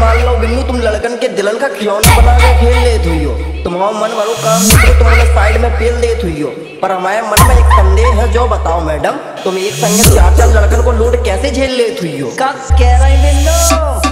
मान लो बिन्नू, तुम लड़कन के दिलन का खिलौना बना के खेल लेत हुई हो तुम्हारा मन वालों काम तो तुम्हारे साइड में पेल देत हुई हो पर हमारे मन में एक संदेह है, जो बताओ मैडम, तुम एक संग चार चार लड़कन को लूट कैसे झेल लेत हुई हो कह रही बिन्नू?